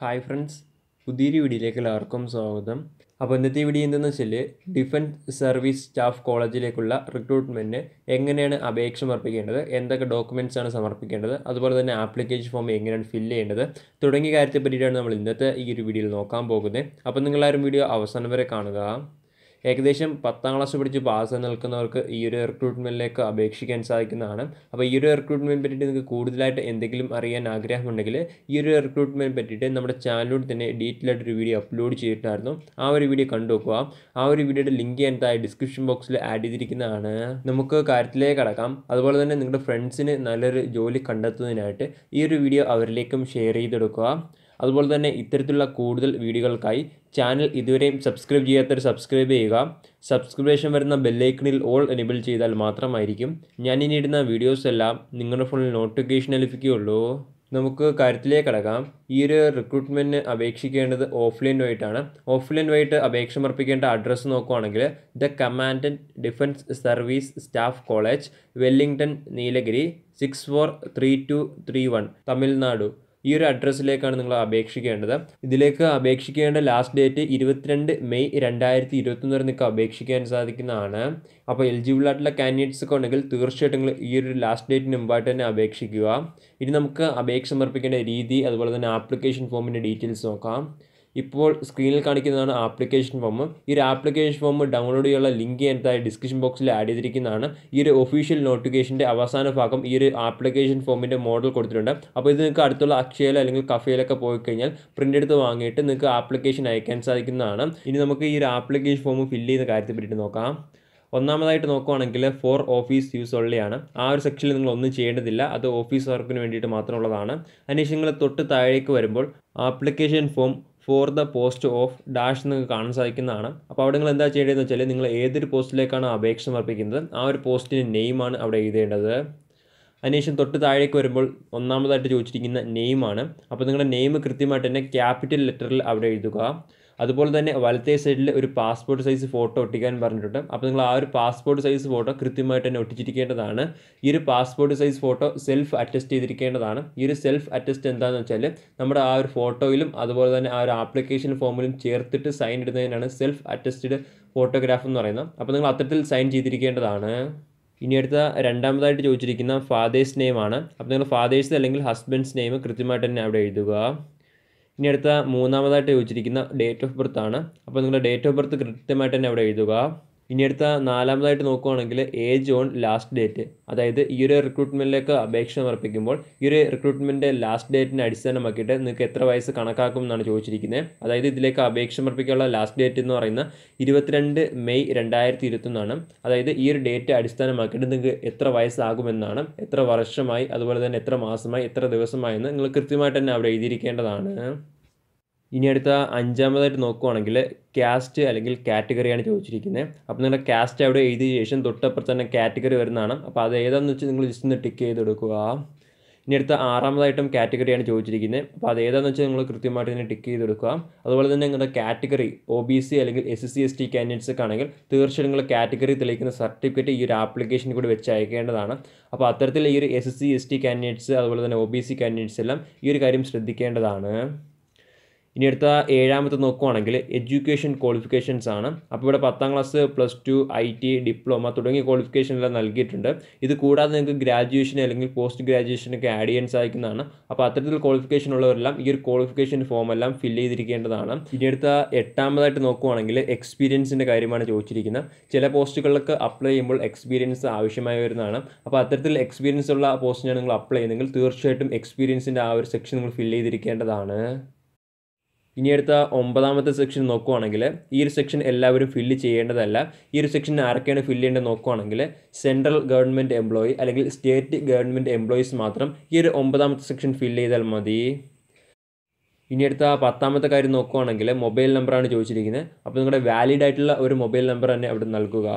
Hi friends പുതിയൊരു വീഡിയോയിലേക്ക് എല്ലാവർക്കും സ്വാഗതം. അപ്പോൾ ഇന്നത്തെ വീഡിയോ എന്തെന്ന് വെച്ചാൽ ഡിഫൻസ് സർവീസ് സ്റ്റാഫ് കോളേജിലേക്കുള്ള റിക്രൂട്ട്മെന്റിന് എങ്ങനെയാണ് അപേക്ഷ സമർപ്പിക്കേണ്ടത് എന്തൊക്കെ ഡോക്യുമെന്റ്സ് ആണ് സമർപ്പിക്കേണ്ടത് അതുപോലെ തന്നെ ആപ്ലിക്കേഷൻ ഫോം എങ്ങനെയാണ് ഫില്ല് ചെയ്യേണ്ടത് തുടങ്ങിയ കാര്യത്തെ പറ്റിയിട്ടാണ് നമ്മൾ ഇന്നത്തെ ഈ ഒരു വീഡിയോയിൽ നോക്കാൻ പോകുന്നത്. അപ്പോൾ നിങ്ങളാരും വീഡിയോ അവസാനം വരെ കാണുക. ഏകദേശം പത്താം ക്ലാസ് പഠിച്ച് പാസ് നിൽക്കുന്നവർക്ക് ഈ ഒരു റിക്രൂട്ട്മെന്റിലേക്ക് അപേക്ഷിക്കാൻ സാധിക്കുന്നതാണ്. അപ്പോൾ ഈ ഒരു റിക്രൂട്ട്മെന്റ് പറ്റിയിട്ട് നിങ്ങൾക്ക് കൂടുതലായിട്ട് എന്തെങ്കിലും അറിയാൻ ആഗ്രഹമുണ്ടെങ്കിൽ ഈ ഒരു റിക്രൂട്ട്മെന്റ് പറ്റിയിട്ട് നമ്മുടെ ചാനലിലൂടെ തന്നെ ഡീറ്റെയിൽ ആയിട്ട് ഒരു വീഡിയോ അപ്ലോഡ് ചെയ്തിട്ടായിരുന്നു. ആ ഒരു വീഡിയോ കണ്ടു നോക്കുക. ആ ഒരു വീഡിയോയുടെ ലിങ്ക് ഞാൻ താഴെ ഡിസ്ക്രിപ്ഷൻ ബോക്സിൽ ആഡ് ചെയ്തിരിക്കുന്നതാണ്. നമുക്ക് കാര്യത്തിലേക്ക് കടക്കാം. അതുപോലെ തന്നെ നിങ്ങളുടെ ഫ്രണ്ട്സിന് നല്ലൊരു ജോലി കണ്ടെത്തുന്നതിനായിട്ട് ഈ ഒരു വീഡിയോ അവരിലേക്കും ഷെയർ ചെയ്തെടുക്കുക. അതുപോലെ തന്നെ ഇത്തരത്തിലുള്ള കൂടുതൽ വീഡിയോകൾക്കായി ചാനൽ ഇതുവരെയും സബ്സ്ക്രൈബ് ചെയ്യാത്തവർ സബ്സ്ക്രൈബ് ചെയ്യുക. സബ്സ്ക്രിപ്ഷൻ വരുന്ന ബെല്ലൈക്കണിൽ ഓൾ എനേബിൾ ചെയ്താൽ മാത്രമായിരിക്കും. ഞാൻ ഇനി ഇടുന്ന വീഡിയോസ് എല്ലാം നിങ്ങളുടെ ഫോണിൽ നോട്ടിഫിക്കേഷൻ ലഭിക്കുകയുള്ളൂ. നമുക്ക് കാര്യത്തിലേക്ക് കടക്കാം. ഈ ഒരു റിക്രൂട്ട്മെന്റിന് അപേക്ഷിക്കേണ്ടത് ഓഫ്ലൈൻ വഴിയിട്ടാണ് ഓഫ്ലൈൻ വഴിയിട്ട് അപേക്ഷ സമർപ്പിക്കേണ്ട അഡ്രസ്സ് നോക്കുവാണെങ്കിൽ the commandant defence service staff college Wellington Nilgiri six four three two three one Tamil Nadu. ഈ ഒരു അഡ്രസ്സിലേക്കാണ് നിങ്ങൾ അപേക്ഷിക്കേണ്ടത്. ഇതിലേക്ക് അപേക്ഷിക്കേണ്ട ലാസ്റ്റ് ഡേറ്റ് ഇരുപത്തിരണ്ട് മെയ് രണ്ടായിരത്തി ഇരുപത്തൊന്ന് വരെ നിങ്ങൾക്ക് അപേക്ഷിക്കാൻ സാധിക്കുന്നതാണ്. അപ്പോൾ എലിജിബിൾ ആയിട്ടുള്ള കാൻഡിഡേറ്റ്സ് ഒക്കെ ഉണ്ടെങ്കിൽ തീർച്ചയായിട്ടും നിങ്ങൾ ഈ ഒരു ലാസ്റ്റ് ഡേറ്റിന് മുമ്പായിട്ട് തന്നെ അപേക്ഷിക്കുക. ഇനി നമുക്ക് അപേക്ഷ സമർപ്പിക്കേണ്ട രീതി അതുപോലെ തന്നെ ആപ്ലിക്കേഷൻ ഫോമിന്റെ ഡീറ്റെയിൽസ് നോക്കാം. ഇപ്പോൾ സ്ക്രീനിൽ കാണിക്കുന്നതാണ് ആപ്ലിക്കേഷൻ ഫോം ഈ ഒരു ആപ്ലിക്കേഷൻ ഫോം ഡൗൺലോഡ് ചെയ്യാനുള്ള ലിങ്ക് ഞാൻ താഴെ ഡിസ്ക്രിപ്ഷൻ ബോക്സിൽ ആഡ് ചെയ്തിരിക്കുന്നതാണ്. ഈ ഒരു ഒഫീഷ്യൽ നോട്ടിഫിക്കേഷന്റെ അവസാന ഭാഗം ഈ ഒരു ആപ്ലിക്കേഷൻ ഫോമിന്റെ മോഡൽ കൊടുത്തിട്ടുണ്ട്. അപ്പോൾ ഇത് നിങ്ങൾക്ക് അടുത്തുള്ള അക്ഷയയിലോ അല്ലെങ്കിൽ കഫയിലൊക്കെ പോയി കഴിഞ്ഞാൽ പ്രിന്റ് എടുത്ത് വാങ്ങിയിട്ട് നിങ്ങൾക്ക് ആപ്ലിക്കേഷൻ അയക്കാൻ സാധിക്കുന്നതാണ്. ഇനി നമുക്ക് ഈ ഒരു ആപ്ലിക്കേഷൻ ഫോം ഫില്ല് ചെയ്യുന്ന കാര്യത്തെ പറ്റിയിട്ട് നോക്കാം. ഒന്നാമതായിട്ട് നോക്കുവാണെങ്കിൽ ഫോർ ഓഫീസ് യൂസ് ഉള്ളതാണ് ആ ഒരു സെക്ഷനിൽ നിങ്ങൾ ഒന്നും ചെയ്യേണ്ടതില്ല. അത് ഓഫീസ് വർക്കിന് വേണ്ടിയിട്ട് മാത്രമുള്ളതാണ്. അതിനുശേഷം നിങ്ങൾ തൊട്ട് താഴേക്ക് വരുമ്പോൾ application form for the post of dash നിങ്ങൾക്ക് കാണാൻ സാധിക്കുന്നതാണ്. അപ്പോൾ അവിടെ നിങ്ങൾ എന്താ ചെയ്യേണ്ടതെന്ന് വെച്ചാൽ നിങ്ങൾ ഏതൊരു പോസ്റ്റിലേക്കാണ് അപേക്ഷ സമർപ്പിക്കുന്നത്? ആ ഒരു പോസ്റ്റിന്റെ നെയിമാണ് അവിടെ എഴുതേണ്ടത്. അതിനുശേഷം തൊട്ട് താഴേക്ക് വരുമ്പോൾ ഒന്നാമതായിട്ട് ചോദിച്ചിരിക്കുന്ന നെയിമാണ് അപ്പോൾ നിങ്ങളുടെ നെയിം കൃത്യമായിട്ട് തന്നെ ക്യാപിറ്റൽ ലെറ്ററിൽ അവിടെ എഴുതുക. അതുപോലെ തന്നെ വലത്തേ സൈഡിൽ ഒരു പാസ്പോർട്ട് സൈസ് ഫോട്ടോ ഒട്ടിക്കാൻ പറഞ്ഞിട്ടുണ്ട്. അപ്പോൾ നിങ്ങൾ ആ ഒരു പാസ്പോർട്ട് സൈസ് ഫോട്ടോ കൃത്യമായിട്ട് തന്നെ ഒട്ടിച്ചിരിക്കേണ്ടതാണ്. ഈ ഒരു passport size photo self attest ചെയ്തിരിക്കേണ്ടതാണ്. ഈ ഒരു സെൽഫ് അറ്റസ്റ്റ് എന്താണെന്ന് വെച്ചാൽ നമ്മുടെ ആ ഒരു ഫോട്ടോയിലും അതുപോലെ തന്നെ ആ ഒരു ആപ്ലിക്കേഷൻ ഫോമിലും ചേർത്തിട്ട് സൈൻ ഇടുന്നതിനാണ് സെൽഫ് അറ്റസ്റ്റഡ് ഫോട്ടോഗ്രാഫ് എന്ന് പറയുന്നത്. അപ്പോൾ നിങ്ങൾ അത്തരത്തിൽ സൈൻ ചെയ്തിരിക്കേണ്ടതാണ്. ഇനി അടുത്ത രണ്ടാമതായിട്ട് ചോദിച്ചിരിക്കുന്ന ഫാദേഴ്സ് നെയിം ആണ്. അപ്പോൾ നിങ്ങൾ ഫാദേഴ്സ് അല്ലെങ്കിൽ ഹസ്ബൻഡ്സ് നെയിം കൃത്യമായിട്ട് തന്നെ അവിടെ എഴുതുക. ഇനി അടുത്ത മൂന്നാമതായിട്ട് ചോദിച്ചിരിക്കുന്ന ഡേറ്റ് ഓഫ് ബർത്ത് ആണ്. അപ്പോൾ നിങ്ങളുടെ ഡേറ്റ് ഓഫ് ബർത്ത് കൃത്യമായിട്ട് തന്നെ അവിടെ എഴുതുക. ഇനി അടുത്ത നാലാമതായിട്ട് നോക്കുവാണെങ്കിൽ ഏജ് ഓൺ ലാസ്റ്റ് ഡേറ്റ് അതായത് ഈ ഒരു റിക്രൂട്ട്മെന്റിലേക്ക് അപേക്ഷ സമർപ്പിക്കുമ്പോൾ ഈ ഒരു റിക്രൂട്ട്മെന്റ് ലാസ്റ്റ് ഡേറ്റിനെ അടിസ്ഥാനമാക്കിയിട്ട് നിങ്ങൾക്ക് എത്ര വയസ്സ് കണക്കാക്കും എന്നാണ് ചോദിച്ചിരിക്കുന്നത്. അതായത് ഇതിലേക്ക് അപേക്ഷ സമർപ്പിക്കാനുള്ള ലാസ്റ്റ് ഡേറ്റ് എന്ന് പറയുന്ന ഇരുപത്തിരണ്ട് മെയ് രണ്ടായിരത്തി ഇരുപത്തൊന്നാണ് അതായത് ഈ ഒരു ഡേറ്റ് അടിസ്ഥാനമാക്കിയിട്ട് നിങ്ങൾക്ക് എത്ര വയസ്സാകുമെന്നാണ് എത്ര വർഷമായി അതുപോലെ തന്നെ എത്ര മാസമായി എത്ര ദിവസമായി എന്ന് നിങ്ങൾ കൃത്യമായിട്ട് തന്നെ അവിടെ എഴുതിയിരിക്കേണ്ടതാണ്. ഇനി അടുത്ത അഞ്ചാമതായിട്ട് നോക്കുവാണെങ്കിൽ കാസ്റ്റ് അല്ലെങ്കിൽ കാറ്റഗറിയാണ് ചോദിച്ചിരിക്കുന്നത് അപ്പോൾ നിങ്ങളുടെ കാസ്റ്റ് അവിടെ എഴുതിയ ശേഷം തൊട്ടപ്പുറത്ത് തന്നെ കാറ്റഗറി വരുന്നതാണ്. അപ്പോൾ അത് ഏതാണെന്ന് വെച്ചാൽ നിങ്ങൾ ജസ്റ്റ് ഒന്ന് ടിക്ക് ചെയ്ത് കൊടുക്കുക ഇനി അടുത്ത ആറാമതായിട്ടും കാറ്റഗറിയാണ് ചോദിച്ചിരിക്കുന്നത് അപ്പോൾ അത് ഏതാണെന്ന് വെച്ചാൽ നിങ്ങൾ കൃത്യമായിട്ട് തന്നെ ടിക്ക് ചെയ്ത് കൊടുക്കുക അതുപോലെ തന്നെ നിങ്ങളുടെ കാറ്റഗറി ഒ ബി സി അല്ലെങ്കിൽ എസ് സി എസ് ടി കാൻഡിഡേറ്റ്സൊക്കെ ആണെങ്കിൽ തീർച്ചയായും നിങ്ങൾ കാറ്റഗറി തെളിയിക്കുന്ന സർട്ടിഫിക്കറ്റ് ഈ ഒരു ആപ്ലിക്കേഷനിൽ കൂടി വെച്ച് അയക്കേണ്ടതാണ്. അപ്പോൾ അത്തരത്തിൽ ഈ ഒരു S C S T candidates അതുപോലെ തന്നെ ഒ ബി സി കാൻഡിഡേറ്റ്സ് എല്ലാം ഈ ഒരു കാര്യം ശ്രദ്ധിക്കേണ്ടതാണ്. ഇനി അടുത്ത ഏഴാമത്തെ നോക്കുവാണെങ്കിൽ എഡ്യൂക്കേഷൻ ക്വാളിഫിക്കേഷൻസ് ആണ്. അപ്പോൾ ഇവിടെ പത്താം class plus two I T diploma തുടങ്ങിയ ക്വാളിഫിക്കേഷൻ എല്ലാം നൽകിയിട്ടുണ്ട്. ഇത് കൂടാതെ നിങ്ങൾക്ക് ഗ്രാജുവേഷൻ അല്ലെങ്കിൽ പോസ്റ്റ് ഗ്രാജുവേഷനൊക്കെ ആഡ് ചെയ്യാൻ സാധിക്കുന്നതാണ് അപ്പോൾ അത്തരത്തിൽ ക്വാളിഫിക്കേഷൻ ഉള്ളവരെല്ലാം ഈ ഒരു ക്വാളിഫിക്കേഷൻ ഫോം എല്ലാം ഫില്ല് ചെയ്തിരിക്കേണ്ടതാണ്. ഇനി അടുത്ത എട്ടാമതായിട്ട് നോക്കുവാണെങ്കിൽ എക്സ്പീരിയൻസിന്റെ കാര്യമാണ് ചോദിച്ചിരിക്കുന്നത്. ചില പോസ്റ്റുകൾക്ക് അപ്ലൈ ചെയ്യുമ്പോൾ എക്സ്പീരിയൻസ് ആവശ്യമായി വരുന്നതാണ്. അപ്പോൾ അത്തരത്തിൽ എക്സ്പീരിയൻസ് ഉള്ള പോസ്റ്റിനാണ് നിങ്ങൾ അപ്ലൈ ചെയ്യുന്നതെങ്കിൽ തീർച്ചയായിട്ടും എക്സ്പീരിയൻസിന്റെ ആ ഒരു സെക്ഷൻ നിങ്ങൾ ഫില്ല് ചെയ്തിരിക്കേണ്ടതാണ്. ഇനി അടുത്ത ഒമ്പതാമത്തെ സെക്ഷൻ നോക്കുവാണെങ്കിൽ ഈ ഒരു സെക്ഷൻ എല്ലാവരും ഫില്ല് ചെയ്യേണ്ടതല്ല. ഈ ഒരു സെക്ഷൻ ആരൊക്കെയാണ് ഫില്ല് ചെയ്യേണ്ടത് നോക്കുവാണെങ്കിൽ സെൻട്രൽ ഗവൺമെന്റ് എംപ്ലോയി അല്ലെങ്കിൽ സ്റ്റേറ്റ് ഗവൺമെന്റ് എംപ്ലോയീസ് മാത്രം ഈ ഒരു ഒമ്പതാമത്തെ സെക്ഷൻ ഫില്ല് ചെയ്താൽ മതി. ഇനി അടുത്ത പത്താമത്തെ കാര്യം നോക്കുവാണെങ്കിൽ മൊബൈൽ നമ്പറാണ് ചോദിച്ചിരിക്കുന്നത്. അപ്പോൾ നിങ്ങളുടെ വാലിഡ് ആയിട്ടുള്ള ഒരു മൊബൈൽ നമ്പർ തന്നെ അവിടെ നൽകുക.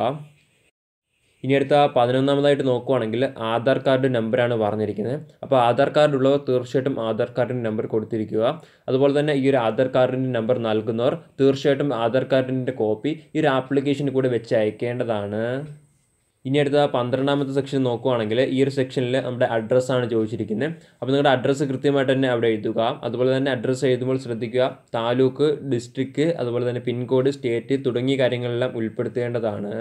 ഇനി അടുത്ത പതിനൊന്നാമതായിട്ട് നോക്കുവാണെങ്കിൽ ആധാർ കാർഡ് നമ്പറാണ് പറഞ്ഞിരിക്കുന്നത്. അപ്പോൾ ആധാർ കാർഡ് ഉള്ളവർ തീർച്ചയായിട്ടും ആധാർ കാർഡിന്റെ നമ്പർ കൊടുത്തിരിക്കുക. അതുപോലെ തന്നെ ഈ ഒരു ആധാർ കാർഡിന്റെ നമ്പർ നൽകുന്നവർ തീർച്ചയായിട്ടും ആധാർ കാർഡിന്റെ കോപ്പി ഈ ഒരു ആപ്ലിക്കേഷനിൽ കൂടെ വെച്ച് അയക്കേണ്ടതാണ്. ഇനി അടുത്ത പന്ത്രണ്ടാമത്തെ സെക്ഷൻ നോക്കുവാണെങ്കിൽ ഈ ഒരു സെക്ഷനിൽ നമ്മുടെ അഡ്രസ്സാണ് ചോദിച്ചിരിക്കുന്നത്. അപ്പോൾ നിങ്ങളുടെ അഡ്രസ്സ് കൃത്യമായിട്ട് തന്നെ അവിടെ എഴുതുക. അതുപോലെ തന്നെ അഡ്രസ്സ് എഴുതുമ്പോൾ ശ്രദ്ധിക്കുക. താലൂക്ക് ഡിസ്ട്രിക്റ്റ് അതുപോലെ തന്നെ പിൻകോഡ് സ്റ്റേറ്റ് തുടങ്ങിയ കാര്യങ്ങളെല്ലാം ഉൾപ്പെടുത്തേണ്ടതാണ്.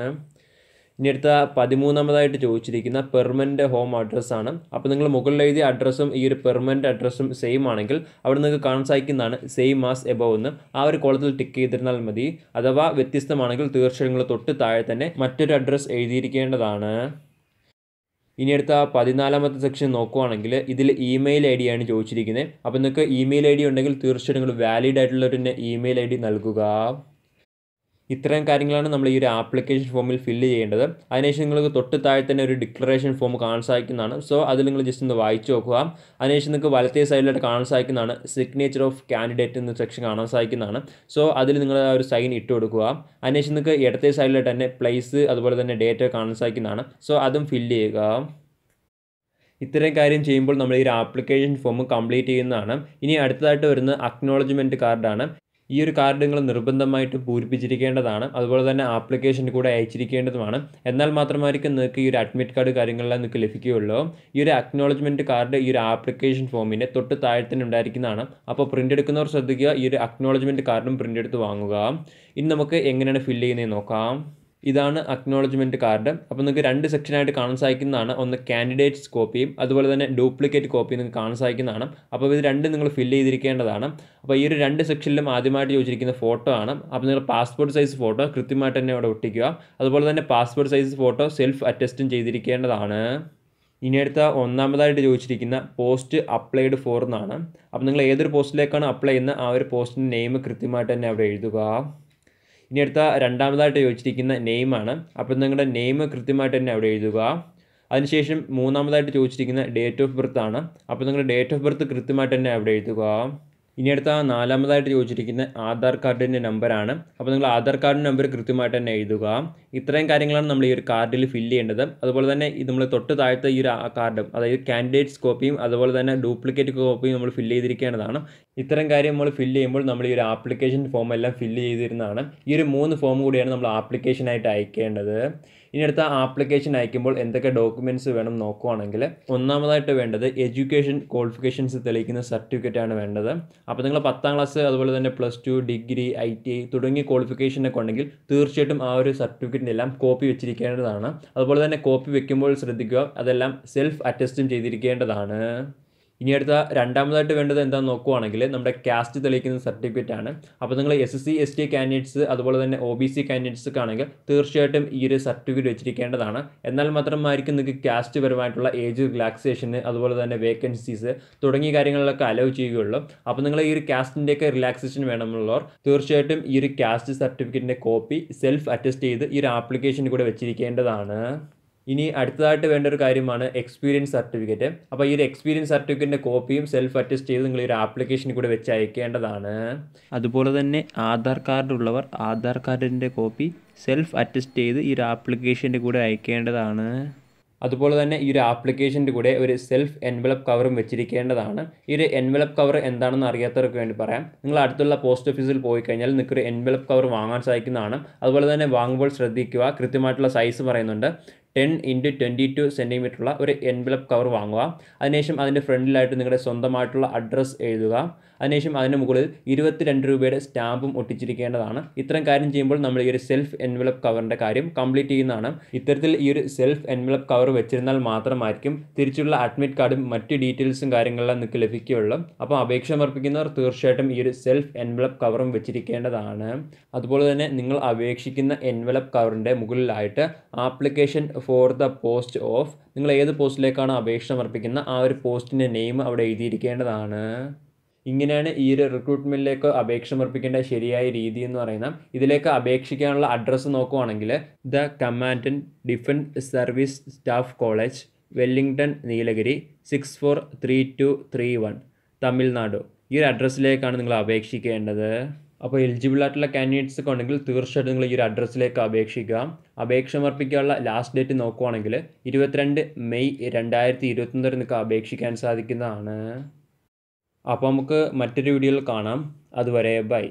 ഇനി അടുത്ത പതിമൂന്നാമതായിട്ട് ചോദിച്ചിരിക്കുന്ന പെർമനന്റ് ഹോം അഡ്രസ്സാണ് അപ്പോൾ നിങ്ങൾ മുകളിൽ എഴുതിയ അഡ്രസ്സും ഈ ഒരു പെർമനന്റ് അഡ്രസ്സും സെയിം ആണെങ്കിൽ അവിടെ നിങ്ങൾക്ക് കാണാൻ സാധിക്കുന്നതാണ് സെയിം ആസ് എബവ് എന്ന്. ആ ഒരു കോളത്തിൽ ടിക്ക് ചെയ്തിരുന്നാൽ മതി. അഥവാ വ്യത്യസ്തമാണെങ്കിൽ തീർച്ചയായും നിങ്ങൾ തൊട്ട് താഴെ തന്നെ മറ്റൊരു അഡ്രസ്സ് എഴുതിയിരിക്കേണ്ടതാണ്. ഇനി അടുത്ത പതിനാലാമത്തെ സെക്ഷൻ നോക്കുവാണെങ്കിൽ ഇതിൽ ഇമെയിൽ ഐ ഡിയാണ് ചോദിച്ചിരിക്കുന്നത്. അപ്പോൾ നിങ്ങൾക്ക് ഇമെയിൽ ഐ ഡി ഉണ്ടെങ്കിൽ തീർച്ചയായിട്ടും നിങ്ങൾ വാലിഡ് ആയിട്ടുള്ള ഒരു ഇമെയിൽ ഐ ഡി നൽകുക. ഇത്രയും കാര്യങ്ങളാണ് നമ്മൾ ഈ ഒരു ആപ്ലിക്കേഷൻ ഫോമിൽ ഫില്ല് ചെയ്യേണ്ടത്. അതിനുശേഷം നിങ്ങൾക്ക് തൊട്ട് താഴെ തന്നെ ഒരു ഡിക്ലറേഷൻ ഫോം കാണാൻ സാധിക്കുന്നതാണ് സോ അതിൽ നിങ്ങൾ ജസ്റ്റ് ഒന്ന് വായിച്ചു നോക്കുക. അതിനുശേഷം നിങ്ങൾക്ക് വലത്തേ സൈഡിലായിട്ട് കാണാൻ സാധിക്കുന്നതാണ് സിഗ്നേച്ചർ ഓഫ് കാൻഡിഡേറ്റ് എന്ന സെക്ഷൻ കാണാൻ സാധിക്കുന്നതാണ്. സോ അതിൽ നിങ്ങൾ ആ ഒരു സൈൻ ഇട്ട് കൊടുക്കുക. അതിനുശേഷം നിങ്ങൾക്ക് ഇടത്തെ സൈഡിലായിട്ട് തന്നെ പ്ലേസ് അതുപോലെ തന്നെ ഡേറ്റ് കാണാൻ സാധിക്കുന്നതാണ് സോ അതും ഫില്ല് ചെയ്യുക. ഇത്രയും കാര്യം ചെയ്യുമ്പോൾ നമ്മൾ ഈ ഒരു ആപ്ലിക്കേഷൻ ഫോം കംപ്ലീറ്റ് ചെയ്യുന്നതാണ്. ഇനി അടുത്തതായിട്ട് വരുന്ന അക്നോളജ്മെന്റ് കാർഡാണ് ഈ ഒരു കാർഡ് നിങ്ങൾ നിർബന്ധമായിട്ട് പൂരിപ്പിച്ചിരിക്കേണ്ടതാണ്. അതുപോലെ തന്നെ ആപ്ലിക്കേഷൻ കൂടെ അയച്ചിരിക്കേണ്ടതുമാണ്. എന്നാൽ മാത്രമായിരിക്കും നിങ്ങൾക്ക് ഈ ഒരു അഡ്മിറ്റ് കാർഡ് കാര്യങ്ങളെല്ലാം നിങ്ങൾക്ക് ലഭിക്കുകയുള്ളൂ. ഈ ഒരു അക്നോളജ്മെന്റ് കാർഡ് ഈ ഒരു ആപ്ലിക്കേഷൻ ഫോമിന്റെ തൊട്ട് താഴത്തിന് ഉണ്ടായിരിക്കുന്നതാണ്. അപ്പോൾ പ്രിന്റ് എടുക്കുന്നവർ ശ്രദ്ധിക്കുക ഈ ഒരു അക്നോളജ്മെന്റ് കാർഡും പ്രിന്റ് എടുത്ത് വാങ്ങുക. ഇനി നമുക്ക് എങ്ങനെയാണ് ഫില്ല് ചെയ്യുന്നത് നോക്കാം. ഇതാണ് അക്നോളജ്മെന്റ് കാർഡ് അപ്പോൾ നിങ്ങൾക്ക് രണ്ട് സെക്ഷനായിട്ട് കാണാൻ സാധിക്കുന്നതാണ്. ഒന്ന് കാൻഡിഡേറ്റ്സ് കോപ്പിയും അതുപോലെ തന്നെ ഡ്യൂപ്ലിക്കേറ്റ് കോപ്പിയും നിങ്ങൾക്ക് കാണാൻ സാധിക്കുന്നതാണ്. അപ്പോൾ ഇത് രണ്ടും നിങ്ങൾ ഫില്ല് ചെയ്തിരിക്കേണ്ടതാണ്. അപ്പോൾ ഈ ഒരു രണ്ട് സെക്ഷനിലും ആദ്യമായിട്ട് ചോദിച്ചിരിക്കുന്ന ഫോട്ടോ ആണ്. അപ്പോൾ നിങ്ങൾ പാസ്പോർട്ട് സൈസ് ഫോട്ടോ കൃത്യമായിട്ട് തന്നെ അവിടെ ഒട്ടിക്കുക. അതുപോലെ തന്നെ പാസ്പോർട്ട് സൈസ് ഫോട്ടോ സെൽഫ് അറ്റസ്റ്റും ചെയ്തിരിക്കേണ്ടതാണ്. ഇനി അടുത്ത ഒന്നാമതായിട്ട് ചോദിച്ചിരിക്കുന്ന പോസ്റ്റ് അപ്ലൈഡ് ഫോർ എന്നാണ്. അപ്പോൾ നിങ്ങൾ ഏതൊരു പോസ്റ്റിലേക്കാണ് അപ്ലൈ ചെയ്യുന്ന ആ ഒരു പോസ്റ്റിന്റെ നെയിം കൃത്യമായിട്ട് തന്നെ അവിടെ എഴുതുക. ഇനി അടുത്ത രണ്ടാമതായിട്ട് ചോദിച്ചിരിക്കുന്ന നെയിമാണ്. അപ്പോൾ നിങ്ങളുടെ നെയിം കൃത്യമായിട്ട് തന്നെ അവിടെ എഴുതുക. അതിനുശേഷം മൂന്നാമതായിട്ട് ചോദിച്ചിരിക്കുന്ന ഡേറ്റ് ഓഫ് ബർത്ത് ആണ്. അപ്പോൾ നിങ്ങളുടെ ഡേറ്റ് ഓഫ് ബർത്ത് കൃത്യമായിട്ട് തന്നെ അവിടെ എഴുതുക. ഇനി അടുത്ത നാലാമതായിട്ട് ചോദിച്ചിരിക്കുന്ന ആധാർ കാർഡിന്റെ നമ്പറാണ്. അപ്പോൾ നിങ്ങൾ ആധാർ കാർഡിന്റെ നമ്പർ കൃത്യമായിട്ട് തന്നെ എഴുതുക. ഇത്രയും കാര്യങ്ങളാണ് നമ്മൾ ഈ ഒരു കാർഡിൽ ഫില്ല് ചെയ്യേണ്ടത്. അതുപോലെ തന്നെ ഇത് നമ്മൾ തൊട്ട് താഴത്തെ ഈ ഒരു കാർഡും അതായത് കാൻഡിഡേറ്റ്സ് കോപ്പിയും അതുപോലെ തന്നെ ഡ്യൂപ്ലിക്കേറ്റ് കോപ്പിയും നമ്മൾ ഫില്ല് ചെയ്തിരിക്കേണ്ടതാണ്. ഇത്തരം കാര്യം നമ്മൾ ഫില്ല് ചെയ്യുമ്പോൾ നമ്മൾ ഈ ഒരു ആപ്ലിക്കേഷൻ ഫോം എല്ലാം ഫില്ല് ചെയ്തിരുന്നതാണ്. ഈ ഒരു മൂന്ന് ഫോം കൂടിയാണ് നമ്മൾ ആപ്ലിക്കേഷനായിട്ട് അയക്കേണ്ടത്. ഇനി അടുത്ത ആപ്ലിക്കേഷൻ അയക്കുമ്പോൾ എന്തൊക്കെ ഡോക്യുമെന്റ്സ് വേണം നോക്കുവാണെങ്കിൽ ഒന്നാമതായിട്ട് വേണ്ടത് എഡ്യൂക്കേഷൻ ക്വാളിഫിക്കേഷൻസ് തെളിയിക്കുന്ന സർട്ടിഫിക്കറ്റ് ആണ് വേണ്ടത്. അപ്പോൾ നിങ്ങൾ പത്താം ക്ലാസ് അതുപോലെ തന്നെ plus two degree I T I തുടങ്ങിയ ക്വാളിഫിക്കേഷനൊക്കെ ഉണ്ടെങ്കിൽ തീർച്ചയായിട്ടും ആ ഒരു സർട്ടിഫിക്കറ്റിന്റെ എല്ലാം കോപ്പി വെച്ചിരിക്കേണ്ടതാണ്. അതുപോലെ തന്നെ കോപ്പി വെക്കുമ്പോൾ ശ്രദ്ധിക്കുക അതെല്ലാം സെൽഫ് അറ്റസ്റ്റും ചെയ്തിരിക്കേണ്ടതാണ്. ഇനി അടുത്ത രണ്ടാമതായിട്ട് വേണ്ടത് എന്താണെന്ന് നോക്കുവാണെങ്കിൽ നമ്മുടെ കാസ്റ്റ് തെളിയിക്കുന്ന സർട്ടിഫിക്കറ്റ് ആണ്. അപ്പോൾ നിങ്ങൾ S C S T candidates അതുപോലെ തന്നെ ഒ ബി സി കാൻഡിഡേറ്റ്സ് ആണെങ്കിൽ തീർച്ചയായിട്ടും ഈ ഒരു സർട്ടിഫിക്കറ്റ് വെച്ചിരിക്കേണ്ടതാണ്. എന്നാൽ മാത്രമായിരിക്കും നിങ്ങൾക്ക് കാസ്റ്റ് പരമായിട്ടുള്ള ഏജ് റിലാക്സേഷന് അതുപോലെ തന്നെ വേക്കൻസീസ് തുടങ്ങിയ കാര്യങ്ങളിലൊക്കെ അലവ് ചെയ്യുകയുള്ളൂ. അപ്പോൾ നിങ്ങൾ ഈ ഒരു കാസ്റ്റിന്റെയൊക്കെ റിലാക്സേഷൻ വേണമെന്നുള്ളവർ തീർച്ചയായിട്ടും ഈ ഒരു കാസ്റ്റ് സർട്ടിഫിക്കറ്റിന്റെ കോപ്പി സെൽഫ് അറ്റസ്റ്റ് ചെയ്ത് ഈ ഒരു ആപ്ലിക്കേഷൻ കൂടെ വെച്ചിരിക്കേണ്ടതാണ്. ഇനി അടുത്തതായിട്ട് വേണ്ട ഒരു കാര്യമാണ് എക്സ്പീരിയൻസ് സർട്ടിഫിക്കറ്റ് അപ്പോൾ ഈ ഒരു എക്സ്പീരിയൻസ് സർട്ടിഫിക്കറ്റിന്റെ കോപ്പിയും സെൽഫ് അറ്റസ്റ്റ് ചെയ്ത് നിങ്ങൾ ഈ ഒരു ആപ്ലിക്കേഷനിൽ കൂടെ വെച്ച് അയക്കേണ്ടതാണ്. അതുപോലെ തന്നെ ആധാർ കാർഡ് ഉള്ളവർ ആധാർ കാർഡിന്റെ കോപ്പി സെൽഫ് അറ്റസ്റ്റ് ചെയ്ത് ഈ ഒരു ആപ്ലിക്കേഷന്റെ കൂടെ അയക്കേണ്ടതാണ്. അതുപോലെ തന്നെ ഈ ഒരു ആപ്ലിക്കേഷന്റെ കൂടെ ഒരു സെൽഫ് എൻവലപ്പ് കവറും വെച്ചിരിക്കേണ്ടതാണ്. ഈ ഒരു എൻവലപ്പ് കവർ എന്താണെന്ന് അറിയാത്തവർക്ക് വേണ്ടി പറയാം. നിങ്ങൾ അടുത്തുള്ള പോസ്റ്റ് ഓഫീസിൽ പോയി കഴിഞ്ഞാൽ നിങ്ങൾക്ക് ഒരു എൻവലപ്പ് കവർ വാങ്ങാൻ സാധിക്കുന്നതാണ്. അതുപോലെ തന്നെ വാങ്ങുമ്പോൾ ശ്രദ്ധിക്കുക. കൃത്യമായിട്ടുള്ള സൈസ് പറയുന്നുണ്ട്. ടെൻ ഇന്റു ട്വന്റി ടു സെന്റിമീറ്ററുള്ള ഒരു എൻവലപ്പ് കവർ വാങ്ങുക. അതിനുശേഷം അതിന്റെ ഫ്രണ്ടിലായിട്ട് നിങ്ങളുടെ സ്വന്തമായിട്ടുള്ള അഡ്രസ്സ് എഴുതുക. അതിനുശേഷം അതിന് മുകളിൽ ഇരുപത്തിരണ്ട് രൂപയുടെ സ്റ്റാമ്പും ഒട്ടിച്ചിരിക്കേണ്ടതാണ്. ഇത്തരം കാര്യം ചെയ്യുമ്പോൾ നമ്മൾ ഈ ഒരു സെൽഫ് എൻവലപ്പ് കവറിന്റെ കാര്യം കംപ്ലീറ്റ് ചെയ്യുന്നതാണ്. ഇത്തരത്തിൽ ഈ ഒരു സെൽഫ് എൻവലപ്പ് കവർ വെച്ചിരുന്നാൽ മാത്രമായിരിക്കും തിരിച്ചുള്ള അഡ്മിറ്റ് കാർഡും മറ്റ് ഡീറ്റെയിൽസും കാര്യങ്ങളെല്ലാം നിങ്ങൾക്ക് ലഭിക്കുകയുള്ളൂ. അപ്പോൾ അപേക്ഷ സമർപ്പിക്കുന്നവർ തീർച്ചയായിട്ടും ഈ ഒരു സെൽഫ് എൻവലപ്പ് കവറും വെച്ചിരിക്കേണ്ടതാണ്. അതുപോലെ തന്നെ നിങ്ങൾ അപേക്ഷിക്കുന്ന എൻവലപ്പ് കവറിന്റെ മുകളിലായിട്ട് application for the post of നിങ്ങൾ ഏത് പോസ്റ്റിലേക്കാണ് അപേക്ഷ സമർപ്പിക്കുന്ന ആ ഒരു പോസ്റ്റിന്റെ നെയിം അവിടെ എഴുതിയിരിക്കേണ്ടതാണ്. ഇങ്ങനെയാണ് ഈ ഒരു റിക്രൂട്ട്മെന്റിലേക്ക് അപേക്ഷ സമർപ്പിക്കേണ്ട ശരിയായ രീതി എന്ന് പറയുന്നത്. ഇതിലേക്ക് അപേക്ഷിക്കാനുള്ള അഡ്രസ്സ് നോക്കുവാണെങ്കിൽ the commandant defence service staff college Wellington Nilgiri six four three two three one Tamil Nadu. ഈ ഒരു അഡ്രസ്സിലേക്കാണ് നിങ്ങൾ അപേക്ഷിക്കേണ്ടത്. അപ്പോൾ എലിജിബിൾ ആയിട്ടുള്ള കാൻഡിഡേറ്റ്സ് ഒക്കെ ഉണ്ടെങ്കിൽ തീർച്ചയായിട്ടും നിങ്ങൾ ഈ ഒരു അഡ്രസ്സിലേക്ക് അപേക്ഷിക്കുക. അപേക്ഷ സമർപ്പിക്കാനുള്ള ലാസ്റ്റ് ഡേറ്റ് നോക്കുവാണെങ്കിൽ ഇരുപത്തിരണ്ട് മെയ് രണ്ടായിരത്തി ഇരുപത്തൊന്ന് വരെ നിങ്ങൾക്ക് അപേക്ഷിക്കാൻ സാധിക്കുന്നതാണ്. അപ്പോൾ നമുക്ക് മറ്റൊരു വീഡിയോയിൽ കാണാം. അതുവരെ ബൈ.